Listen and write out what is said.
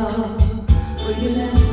love Will you let